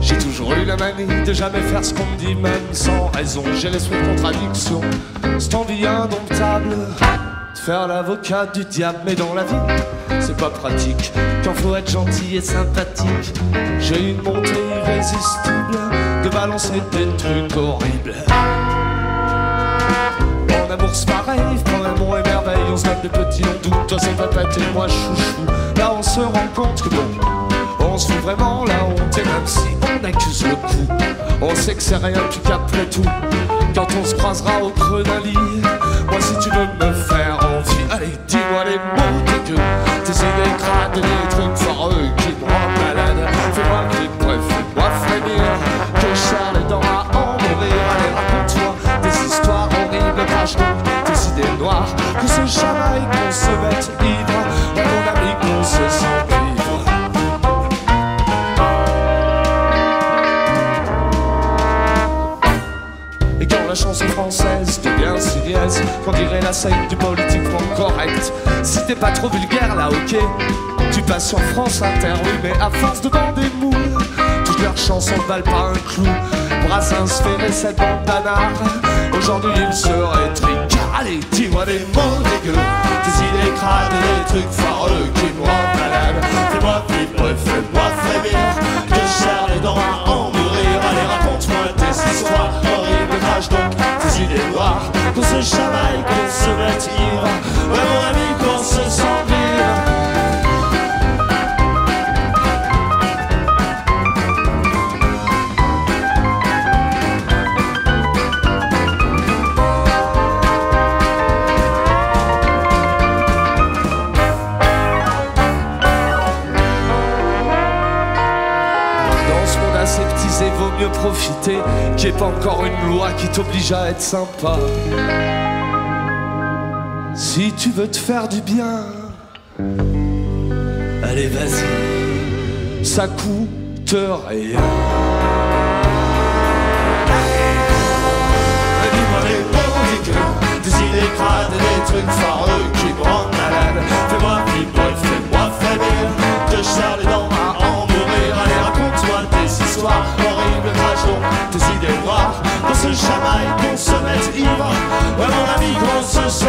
J'ai toujours eu la manie de jamais faire ce qu'on me dit, même sans raison. J'ai l'esprit de contradiction, cette envie indomptable de faire l'avocat du diable. Mais dans la vie, c'est pas pratique quand faut être gentil et sympathique. J'ai une montée irrésistible de balancer des trucs horribles. Se donne des petits doux, toi c'est papa et moi chouchou. Là on se rend compte que bon, on se fout vraiment la honte. Et même si on accuse le coup, on sait que c'est rien puis qu'après tout, quand on se croisera au creux d'un lit, moi si tu veux me faire envie, allez dis-moi les mots dégueux, tes idées crades et des trucs foireux qui me chamaille, qu'on se mette ivre, mon ami qu'on se sent vivre. Et quand la chanson française devient si niaise, qu'on dirait la scène du politiquement correct. Si t'es pas trop vulgaire là, ok, tu passes sur France Inter, oui, mais à force de bander mou, toutes leurs chansons valent pas un clou. Brassens ferait cette bande d'anard, aujourd'hui il serait tricard. Allez, dis-moi des mots dégueux, des idées crades, des trucs foireux qui me rendent malade. Fais-moi vibrer, fais-moi frémir, que je serre les dents à en mourir. Allez, raconte-moi tes histoires horribles, crache donc tes idées noires. Qu'on se chamaille, qu'on se mette ivre, ouais mon ami, qu'on se sent profiter qu'il n'y ait pas encore une loi qui t'oblige à être sympa. Si tu veux te faire du bien, allez vas-y, ça coûte rien. se chamaille, qu'on se mette ivre. Ouais, mon ami, qu'on se sent